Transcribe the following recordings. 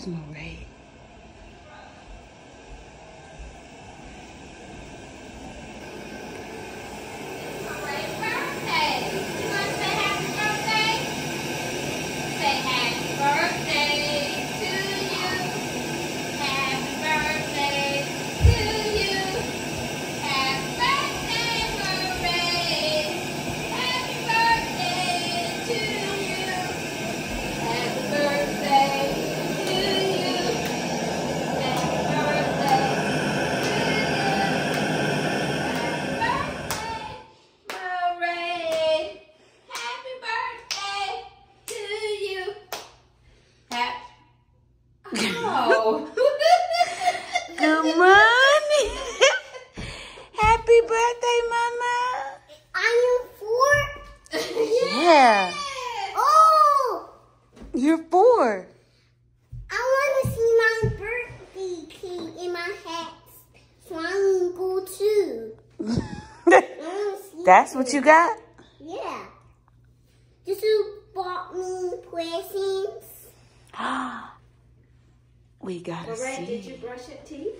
Where's Marae? Good That's what you got? Yeah. Just you bought me presents. we gotta Lorraine, did see. you brush your teeth?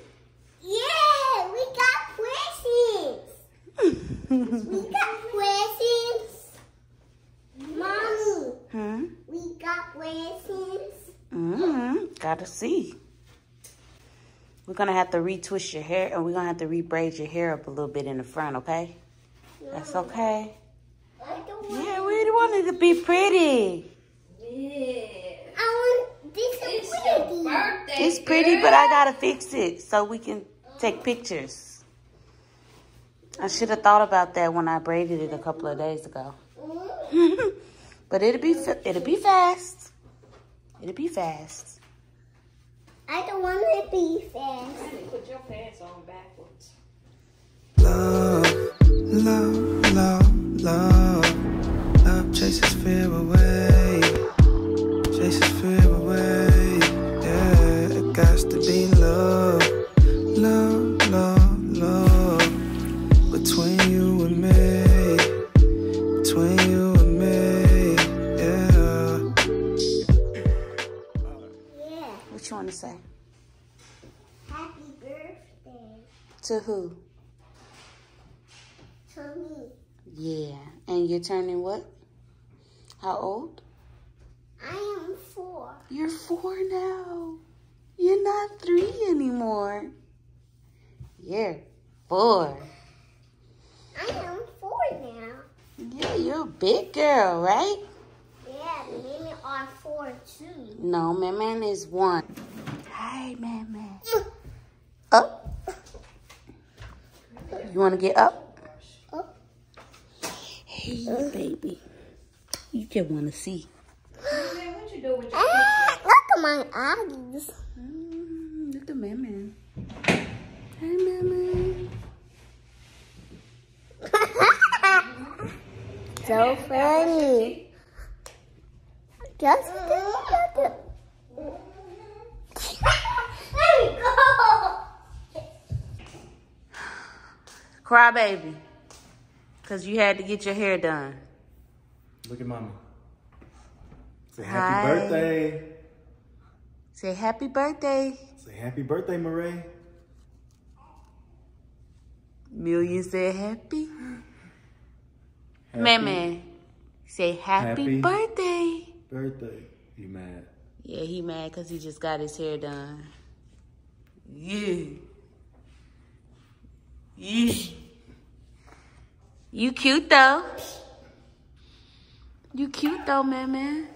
Yeah, we got presents. We got presents. Mommy, hmm? we got presents. Mm-hmm. Gotta see. We're gonna have to retwist your hair and we're gonna have to rebraid your hair up a little bit in the front, okay? That's okay. I don't want. Yeah, we want it to be pretty. Yeah. I want this It's is your pretty. birthday. It's pretty, girl. but I gotta fix it so we can take pictures. I should have thought about that when I braided it a couple of days ago. But it'll be it'll be fast. It'll be fast. I don't want to be fast. Honey, Put your pants on backwards. Love, love, who? to me. Yeah. And you're turning what? How old? I am four. You're four now. You're not three anymore. You're four. I am four now. Yeah, you're a big girl, right? Yeah, maybe are four too. No, man, man is one. Hi, man, man. Up. You want to get up? Up. Hey, baby. You just want to see. Man, what you do with your Ah, look at my eyes. Mm, look at man, man. Hi, man, man. so funny. Just look at There we go. Cry, baby. Because you had to get your hair done. Look at mommy. Say Hi. happy birthday. Say happy birthday. Say happy birthday, Marae. Million said happy. Happy Man, man. Say happy, Happy. birthday. Birthday. He mad? Yeah, he mad because he just got his hair done. Yeah. Yeah. You cute though. You cute though, man, man.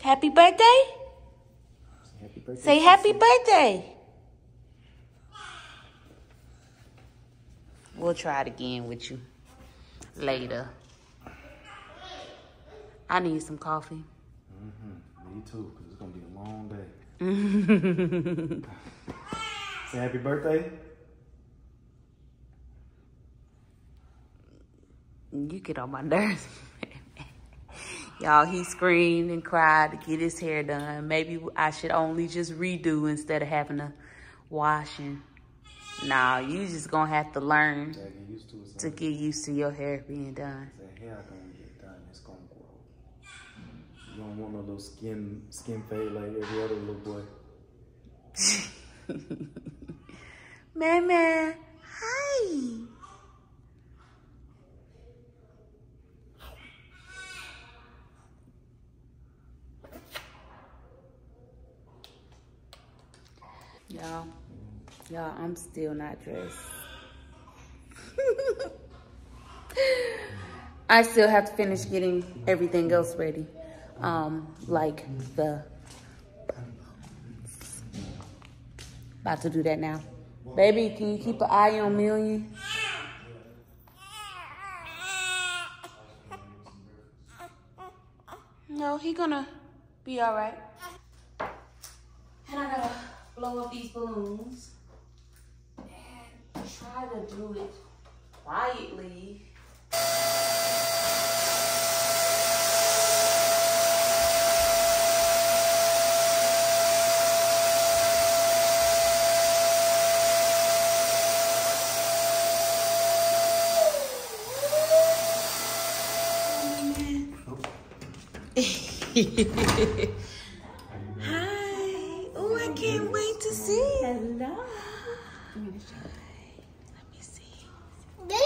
Happy birthday? Say happy birthday. Say happy birthday. We'll try it again with you later. I need some coffee. Mm-hmm. Me too, because it's going to be a long day. Say happy birthday. You get on my nerves. Y'all, he screamed and cried to get his hair done. Maybe I should only just redo instead of having to washing. Nah, you just gonna have to learn Yeah, get to it. to get used to your hair being done. Say hair going to get done. It's going to grow. You don't want no little skin skin fade like every other little boy. Mama, hi. Y'all, y'all, I'm still not dressed. I still have to finish getting everything else ready. Um, like the about to do that now. Baby, can you keep an eye on Million? No, he gonna be all right. And I gotta blow up these balloons and try to do it quietly. Hi. Oh, I can't wait to see. Hello. Let me see. Baby.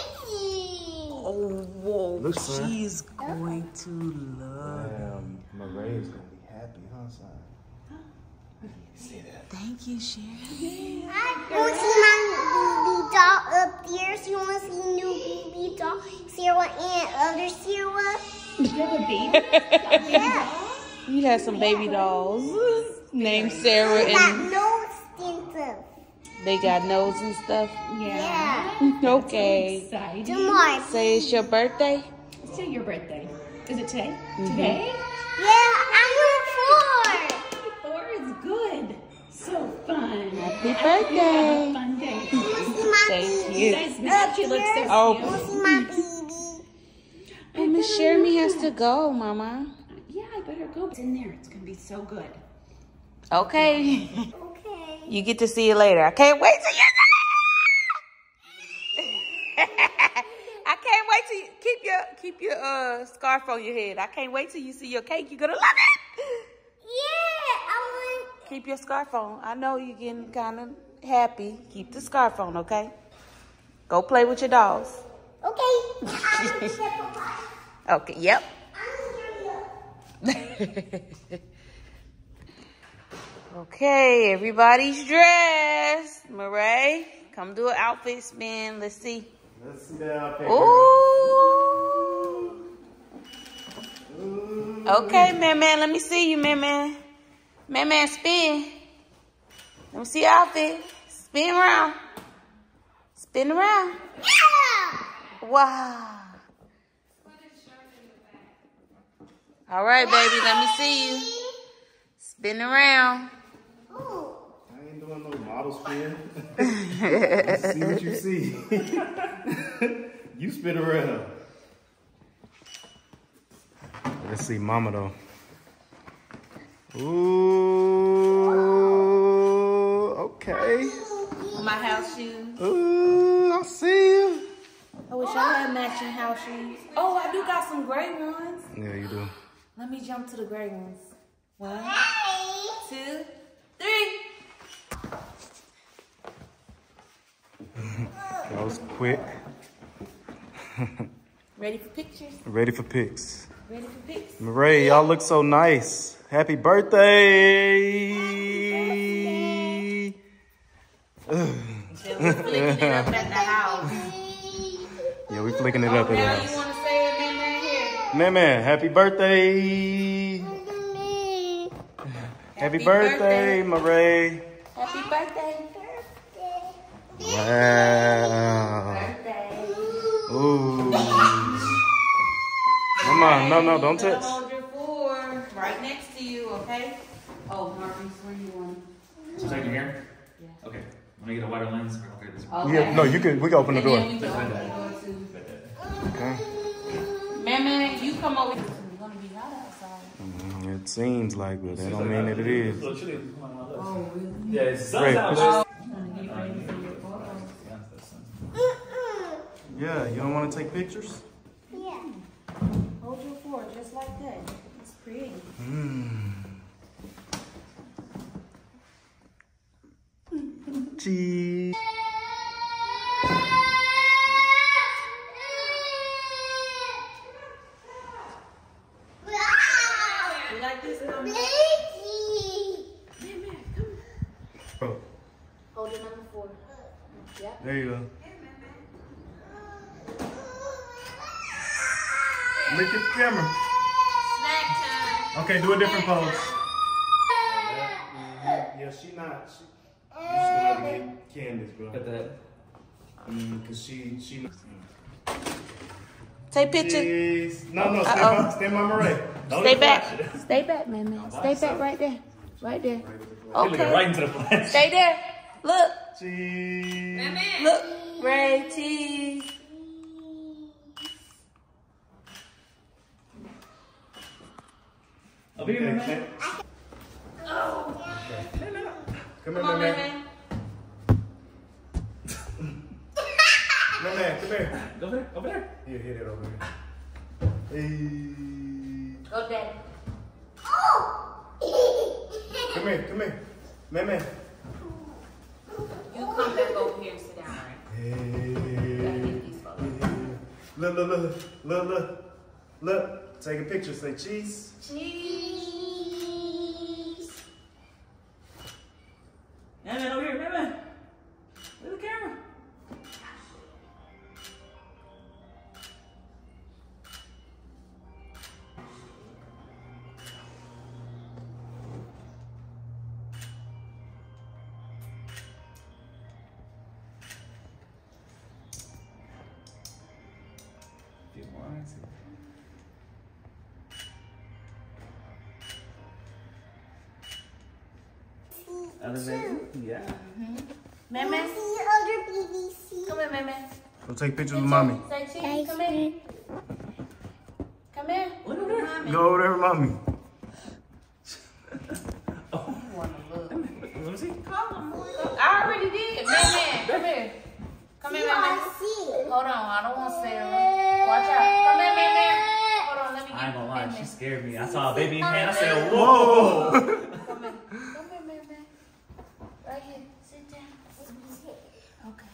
Oh, whoa. Look, son. She's going to love. Um, Marae's gonna be happy, huh, son? See that? Thank you, Sharon. You want to see my baby doll upstairs? You want to see new baby doll? Sarah and other Sarah? You have a baby? Yeah. You have some baby dolls named Sarah and they got nose and stuff. Yeah. Okay. Excited. Tomorrow. Say it's your birthday. It's your birthday. Is it today? Mm-hmm. Today? Yeah, I'm on four. Four is good. So fun. Happy birthday. Fun day. You want to see my Thank you. Nice that you look so Oh. You want to my baby? Oh, Miss Jeremy has to go, Mama. Yeah, I better go. It's in there. It's gonna be so good. Okay. Okay. You get to see you later. I can't wait till you I can't wait till you keep your keep your scarf on your head. I can't wait till you see your cake. You're gonna love it. Yeah, I want. Keep your scarf on. I know you're getting kind of happy. Keep the scarf on, okay? Go play with your dolls. Okay. I'm gonna step apart. Okay. Yep. Okay, everybody's dressed. Marae, come do an outfit spin. Let's see. Let's see that out there. Ooh. Okay, man, man. Let me see you, man, man. Man, man, spin. Let me see your outfit. Spin around. Spin around. Yeah. Wow. All right, baby. Let me see you. Spin around. Ooh. I ain't doing no model spin. see what you see. you spin around. Let's see mama though. Ooh, okay. My house shoes. Ooh, I see you. I wish I had matching house shoes. Oh, I do got some gray ones. Yeah, you do. Let me jump to the gray ones. One, Hey. two, three. That was quick. Ready for pictures? Ready for pics. Ready for pics? Marie, y'all look so nice. Happy birthday! Ugh. Then we're flicking it up at the house. Yeah, we flicking it Oh, up at now you want to say man, man, here. Man, man, happy birthday! Happy, birthday, Marie. Happy birthday. Wow. Birthday. Ooh. Mama, no, no, don't You're gonna touch. Hold your four right next to you, okay? Oh, Marcus, where you want? So I can hear? Okay. Let me get a wider lens. Okay, this. Okay. Yeah, no, you can. We can open the door. then we can open the door. Okay. Man, man, you come over. It's gonna be hot outside. Mm, It seems like, but that don't mean that it is. So it should be- come on, look. Oh, really? Yeah, it's Great. sun's out. I'm gonna get ready for your photos. Yeah. Yeah, you don't want to take pictures? Yeah. Hold your four just like that. It's pretty. Cheese. You like this? Baby. Bro, Hold it number four. there you go. Look at the camera. Snack time. Okay, do a different pose. Yeah, she not. She, you still have to get Candace, bro. Got that. Mm, Cause she, she. Take picture. Jeez. No, no, stay Uh-oh. by, stay by Marae. Don't Stay back. flash. Stay back, man, man. Stay back right there. Right there. You're looking Okay. right into the flash. Stay there. Look. Jeez. Look. Ray cheese. Over here, Okay, man. okay. Come here, Come on, man. man. Man, man, come here. Over there. Over there. Here, hit it over here. Hey. Go, daddy. Come here, come here. Man, man. You come back over here and sit down, right? Hey. get these photos. Look, look, look, look, look, look. Take a picture. Say cheese. Cheese. Man, man, over here, man, man. Look at the camera. Few more, I see. Elevate. Yeah. Mm-hmm. Man, man. See other BBC. Come here, man, man. Go take pictures with mommy. Say cheese. Come here. Come here. Look over there. Mommy. Go over there with mommy. Oh, Let me see. I already did. Man, man. Come here. Come here, man, man. I see. Hold on. I don't want Sarah. Watch out. Come here, man, man. Hold on. Let me get I ain't gonna lie, she scared me. I saw a baby in hand. I said, "Whoa!" Come here. Come here, man, man. Right here. Sit down. Okay.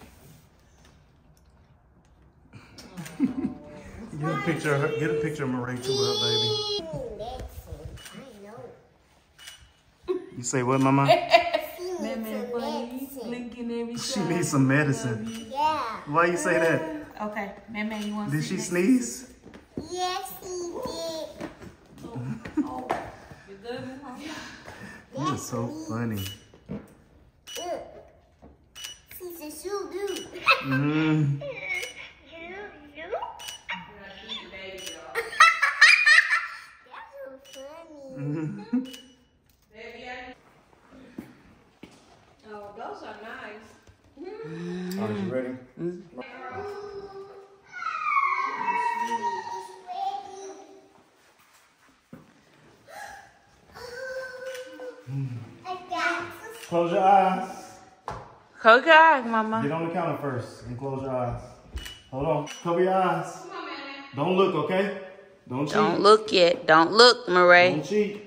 Get a picture of her. Get a picture of Marae too, up, baby. You say what, mama? Man, man, buddy. Blinking every She needs some medicine. Yeah. Why you say that? Okay. Man, man, you want Did she sneeze? Yes, he did. Oh, oh you good, huh? You are so funny. Ugh. He's a shoe dude. Mm. That's so funny. Oh, those are nice. Are you ready? I Close your eyes. Close your eyes, mama. Get on the counter first and close your eyes. Hold on. Cover your eyes. Don't look, okay? Don't cheat. Don't look yet. Don't look, Marae. Don't cheat.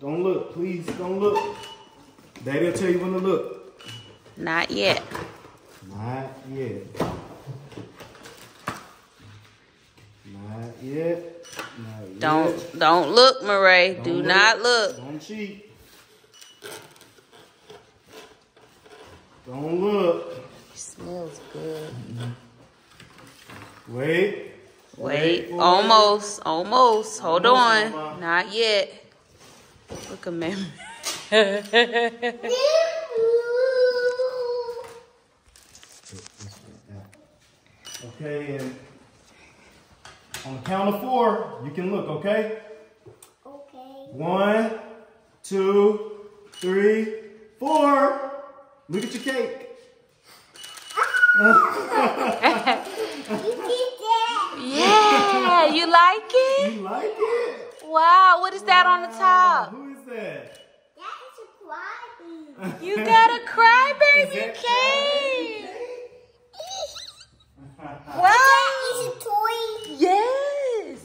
Don't look. Please don't look. Daddy'll tell you when to look. Not yet. Not yet. Not yet. Not yet. Don't don't look, Marae. Don't Do look. not look. Don't cheat. Don't look. smells good. Wait. Wait, for it. almost, almost. Hold Almost, on. Mama. Not yet. Look at me. Okay, and on the count of four, you can look, okay? Okay. One, two, three, four. Look at your cake. You did that. yeah, you like it? You like it? Wow, what is that on the top? Who is that? That is a crybaby. You got a crybaby that cake. That Wow. is a toy. Yes.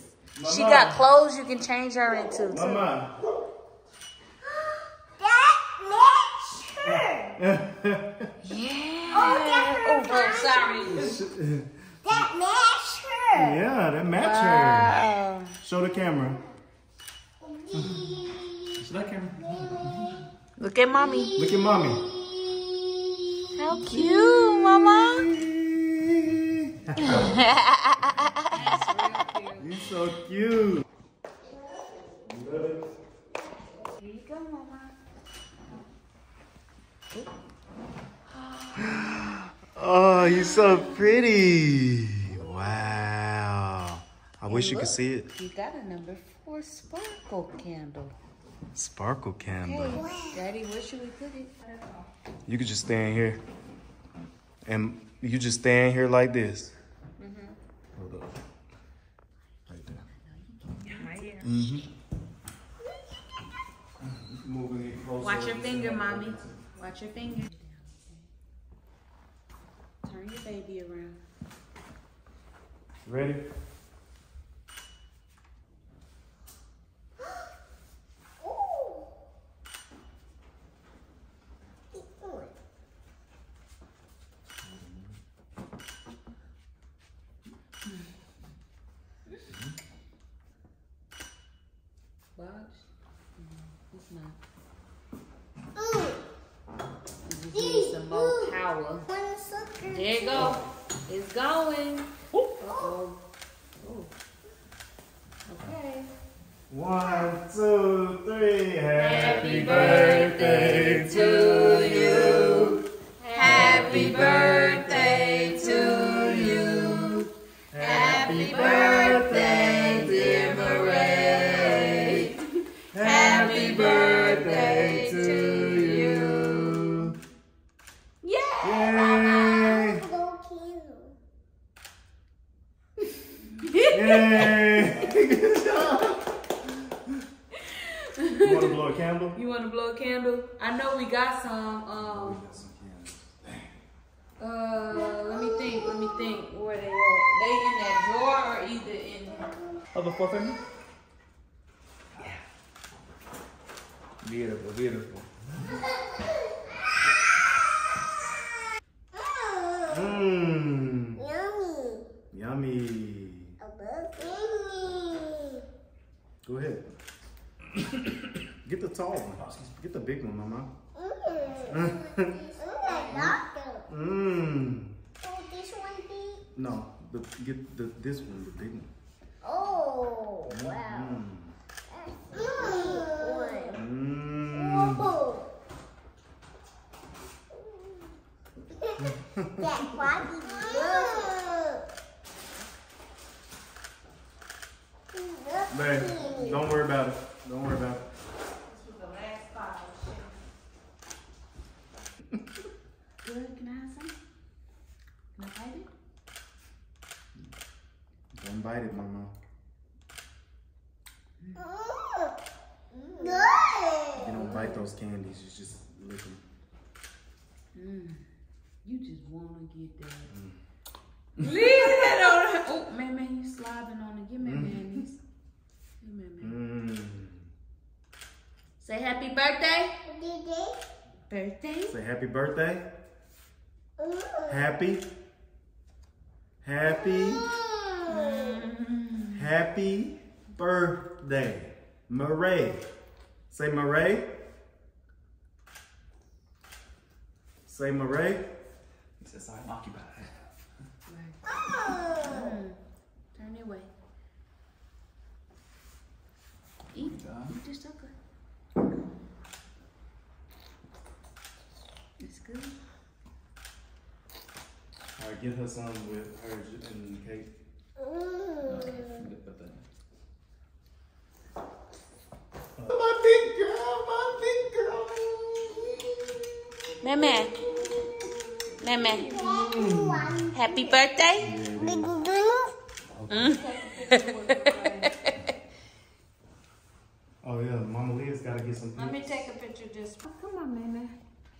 She got clothes you can change her into too. Mama, Yeah. Oh, oh, sorry. That match her. yeah, that match her. Show the camera. Show I camera? Look at mommy. Look at mommy. How cute, mama. You're so cute. Here you go, mama. Oh, you're so pretty. Wow. I wish you could see it. You got a number four sparkle candle. Sparkle candle. Hey, Daddy, where should we put it? You could just stand here. And you just stand here like this. Hold up. Right there. Right here. Mm-hmm. Moving it closer. Watch your finger, mommy. Watch your finger. Turn your baby around. Ready? Ooh. Ooh. Watch. Mm, It's not. Ooh. You just need some more power. One sucker. There you go. It's going. Uh-oh. Ooh. Okay. One, two, three. Happy birthday to you. Happy birthday Yeah. Beautiful, beautiful. Mmm. Yummy. Yummy. I love yummy. Go ahead. Get the tall one. Get the big one, Mama. Mmm. Mmm, doctor. Oh, this one big? No, the, get the this one, the big one. Wow. Whoa. that body good. Babe, don't worry about it. Don't worry about it. Good. Can I have some? Can I bite it? Don't bite it, Mama. Mm. Good. You don't bite those candies. You just lick them. Mm. You just wanna get that. Leave that on. her. Oh, man, man, you slobbing on it. Give me man these. Give me man. Mmm. Say happy birthday. Birthday. Say happy birthday. Mm. Happy. Happy. Mm. Happy birthday. Marae. Say Marae. Say Marae. He says I'm occupied. Turn your way. Eat. Yeah. Eat this sucker. It's good. All right, get her some with hers and the cake. My big girl, my big girl. Meme. Meme. Happy birthday. Mm. Oh yeah, Mama Leah's gotta get some. Let me take a picture just. Oh, come on, Mama.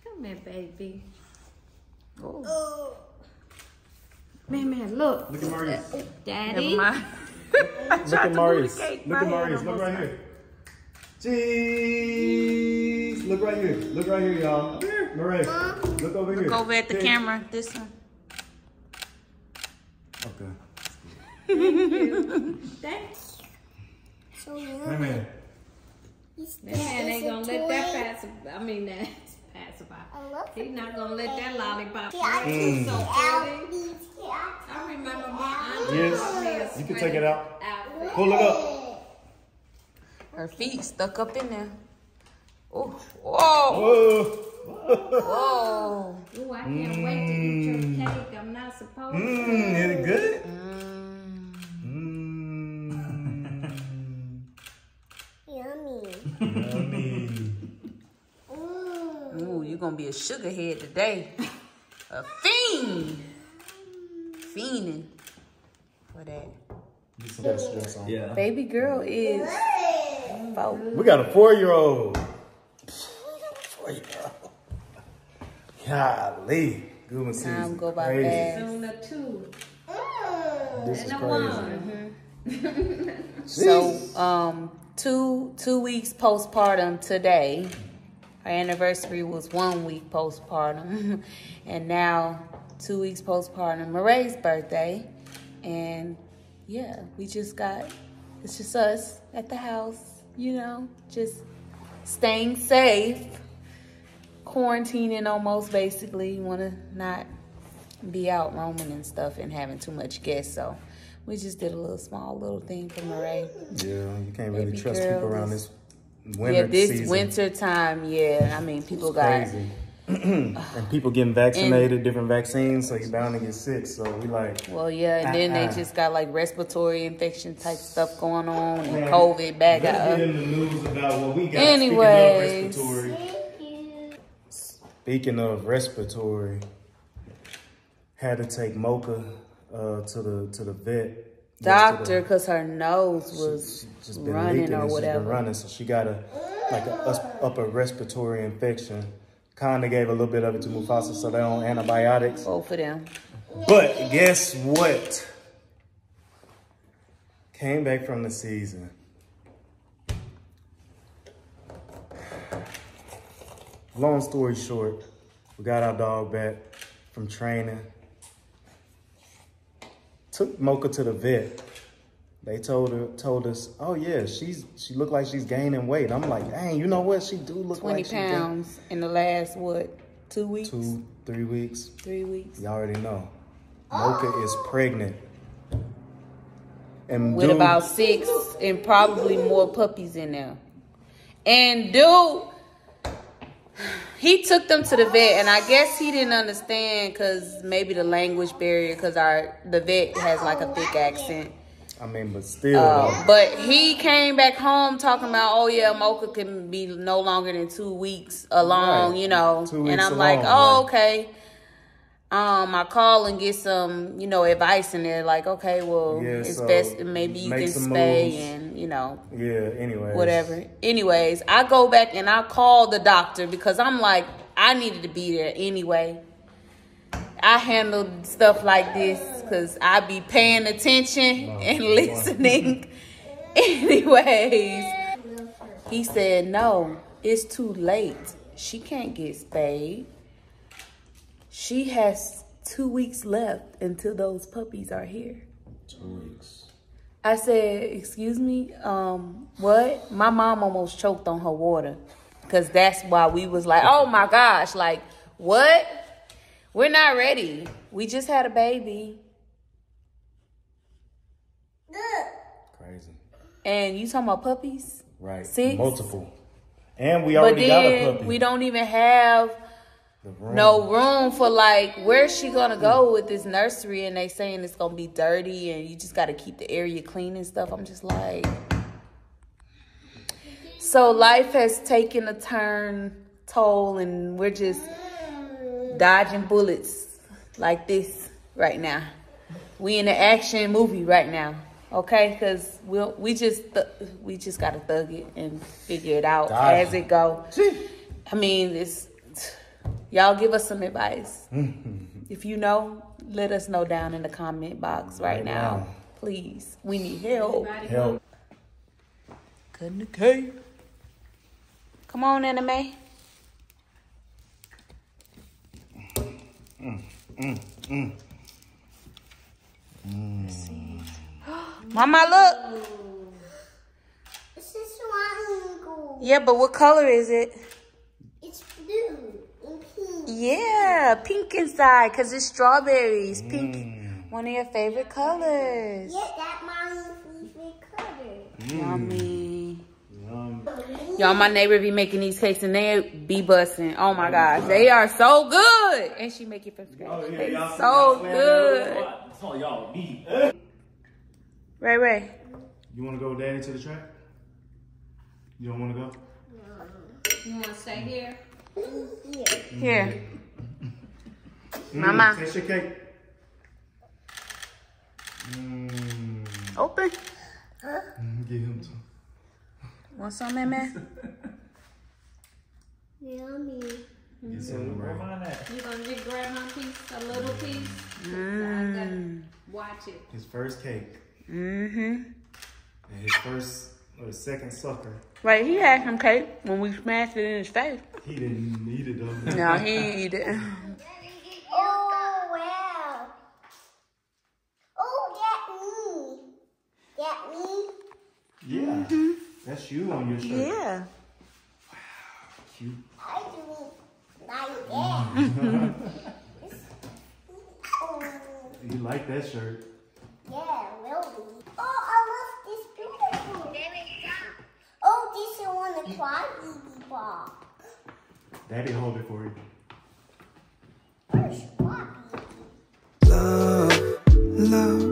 Come here, baby. Oh. Mama, look. Look at Maurice. Daddy. mind. Look at Maurice. cake. Look at Maurice. hand Look right here. Cheese. Look right here. Look right here, y'all. Come here. Marae, look over here. Look over at the Pick. camera. This one. Okay. Thanks. So Hey, yummy. man. He's- That man ain't gonna let that pass. I mean, that pass by. I love He's not gonna let that lollipop. Yeah, I He's can so pretty. I remember my auntie Yes, bought me a you can take it out. outfit. Pull it up. Her feet stuck up in there. Oh, whoa, Whoa. whoa. Ooh, I can't wait to eat your cake. I'm not supposed to. Mmm, is it good? Mm. Mmm. Yummy. Yummy. Mm. Ooh, you're gonna be a sugar head today. A fiend. Fiending for that. You some stress on. Yeah. Baby girl is four. We got a four-year-old. Four-year-old. Golly. Good one, Time season. go by Crazy. fast. Soon a two This is and a crazy. one. So, um, two two weeks postpartum today. Our anniversary was one week postpartum, and now two weeks postpartum. Marae's birthday, and yeah, we just got. It's just us at the house, you know, just staying safe, quarantining almost basically. You want to not be out roaming and stuff and having too much guests, so. We just did a little small little thing for Marae. Yeah, you can't really Baby trust girl, people around this- winter yeah, this season. winter time, yeah. I mean, people got and people getting vaccinated, different vaccines, so you're bound to get sick. So we like, well, yeah, and then they Uh-uh. just got like respiratory infection type stuff going on and Man, COVID back up. in the news about what we got. Anyways. Speaking of respiratory, had to take Mocha uh, to the to the vet. Doctor, because her nose was She just been running leaking or whatever. been running, so she got a like a upper respiratory infection. Kinda gave a little bit of it to Mufasa, so they on antibiotics. Both of them. But guess what? Came back from the season. Long story short, we got our dog back from training. Took Mocha to the vet. They told her, told us, oh yeah, she's she looked like she's gaining weight. I'm like, dang, you know what? She do look 20 like gained pounds in the last, what, two weeks? two, three weeks. Three weeks? You already know. Mocha is pregnant. And With dude, about six and probably more puppies in there. And dude, he took them to the vet, and I guess he didn't understand because maybe the language barrier, because our the vet has like a thick accent. I mean, but still, Uh, but he came back home talking about, oh yeah, Mocha can be no longer than two weeks along, Right. you know. Two and I'm like, oh right. okay. Um, I call and get some, you know, advice, and they're like, okay, well, Yeah, it's so best maybe you can stay moves. and you know yeah. Anyway, whatever. Anyways, I go back and I call the doctor because I'm like, I needed to be there anyway. I handle stuff like this because I be paying attention and listening. Anyways, he said, no, it's too late. She can't get spayed. She has two weeks left until those puppies are here. Two weeks. I said, excuse me, um, what? My mom almost choked on her water. Cause that's why we was like, oh my gosh, like, what? We're not ready. We just had a baby. Crazy, And you talking about puppies? right? Six? Multiple, and we already got a puppy. we don't even have room. no room for like where's she gonna go with this nursery and they saying it's gonna be dirty and you just gotta keep the area clean and stuff. I'm just like So life has taken a turn toll and we're just dodging bullets like this right now. We in an action movie right now. Okay, because we will we just th- we just gotta thug it and figure it out Dodge. as it go. I mean, it's y'all give us some advice. Mm-hmm. if you know, let us know down in the comment box right, Right now. now. Please, we need help. help. Cutting the cake. Come on, anime. Mama, look. This is triangle. Yeah, but what color is it? It's blue and pink. Yeah, pink inside because it's strawberries. Pink, mm. one of your favorite colors. Yeah, that my favorite color. Mm. Yummy. Yum. Y'all, my neighbor be making these cakes and they be busting. Oh my gosh, they are so good. And she make it from scratch. Oh, yeah, they so good. those. It's all y'all me. Ray Ray, You want to go with Daddy to the track? You don't want to go? You want to stay here? Here. Mm, Mama. Taste your cake. Mm. Open. Get him some. Want some, man, man? Yummy. Get some, Where right? You gonna just grab my piece, a little piece? Mm. I gotta watch it. His first cake. Mm-hmm. And his first or his second sucker. Right, he had some cake when we smashed it in his face. He didn't eat it though. No, he didn't eat it. Oh, wow. Oh, that me. That me. Yeah. Mm-hmm. That's you on your shirt. Yeah. Cute. I do like that. You like that shirt. yeah, really. Oh, I love this beautiful. Oh, this is one of cry baby ball. Daddy hold it for you. Where's cry baby? Love, love, love,